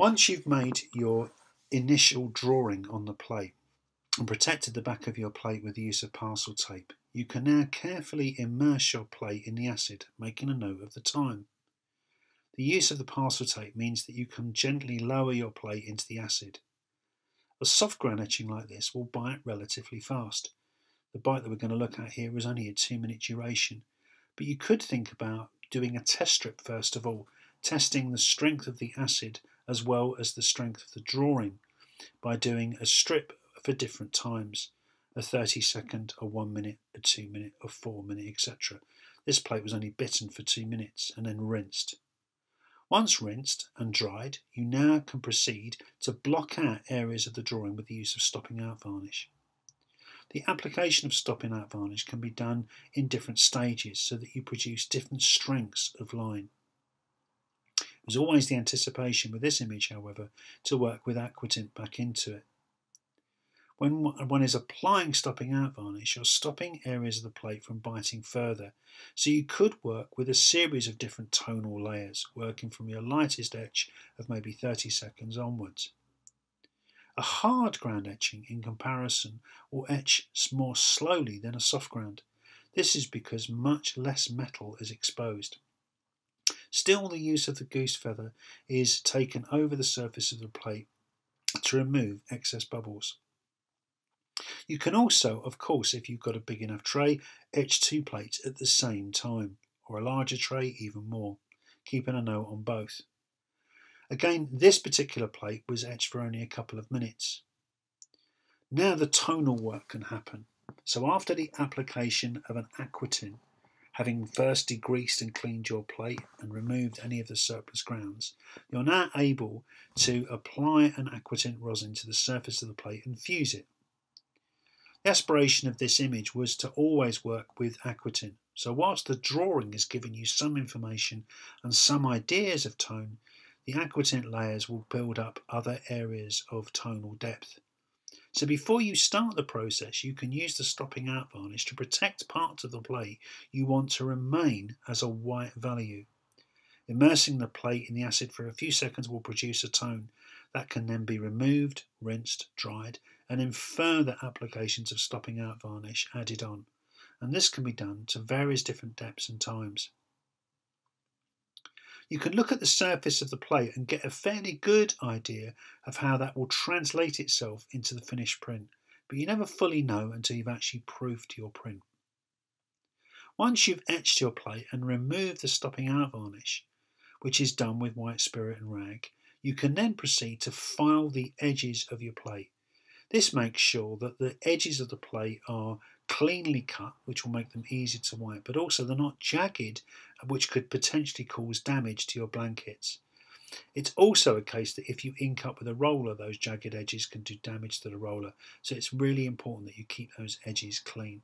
Once you've made your initial drawing on the plate and protected the back of your plate with the use of parcel tape, you can now carefully immerse your plate in the acid, making a note of the time. The use of the parcel tape means that you can gently lower your plate into the acid. A soft ground etching like this will bite relatively fast. The bite that we're going to look at here is only a two minute duration, but you could think about doing a test strip first of all, testing the strength of the acid as well as the strength of the drawing by doing a strip for different times a 30 second, a 1 minute, a 2 minute, a 4 minute, etc. This plate was only bitten for 2 minutes and then rinsed. Once rinsed and dried, you now can proceed to block out areas of the drawing with the use of stopping out varnish. The application of stopping out varnish can be done in different stages so that you produce different strengths of line. Was always the anticipation with this image, however, to work with aquatint back into it. When one is applying stopping out varnish, you're stopping areas of the plate from biting further. So you could work with a series of different tonal layers, working from your lightest etch of maybe 30 seconds onwards. A hard ground etching, in comparison, will etch more slowly than a soft ground. This is because much less metal is exposed. Still, the use of the goose feather is taken over the surface of the plate to remove excess bubbles. You can also, of course, if you've got a big enough tray, etch two plates at the same time, or a larger tray even more, keeping a note on both. Again, this particular plate was etched for only a couple of minutes. Now the tonal work can happen. So after the application of an aquatint, having first degreased and cleaned your plate and removed any of the surplus grounds, you're now able to apply an aquatint rosin to the surface of the plate and fuse it. The aspiration of this image was to always work with aquatint. So whilst the drawing is giving you some information and some ideas of tone, the aquatint layers will build up other areas of tonal depth. So before you start the process, you can use the stopping out varnish to protect parts of the plate you want to remain as a white value. Immersing the plate in the acid for a few seconds will produce a tone that can then be removed, rinsed, dried, and then further applications of stopping out varnish added on. And this can be done to various different depths and times. You can look at the surface of the plate and get a fairly good idea of how that will translate itself into the finished print, but you never fully know until you've actually proofed your print. Once you've etched your plate and removed the stopping out varnish, which is done with white spirit and rag, you can then proceed to file the edges of your plate. This makes sure that the edges of the plate are cleanly cut, which will make them easy to wipe, but also they're not jagged, which could potentially cause damage to your blankets. It's also a case that if you ink up with a roller, those jagged edges can do damage to the roller, so it's really important that you keep those edges clean.